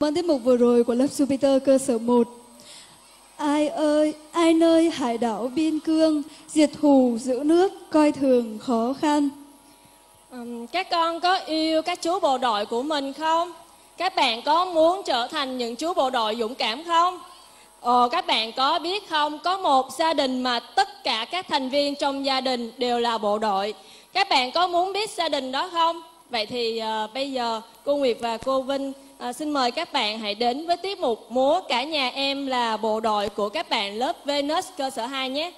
Vâng, tiết mục vừa rồi của lớp Jupiter cơ sở 1. Ai ơi, ai nơi hải đảo biên cương, diệt thù giữ nước, coi thường khó khăn. Các con có yêu các chú bộ đội của mình không? Các bạn có muốn trở thành những chú bộ đội dũng cảm không? Ồ, các bạn có biết không, có một gia đình mà tất cả các thành viên trong gia đình đều là bộ đội. Các bạn có muốn biết gia đình đó không? Vậy thì uh, bây giờ cô Nguyệt và cô Vinh à, xin mời các bạn hãy đến với tiết mục múa cả nhà em là bộ đội của các bạn lớp Venus cơ sở 2 nhé.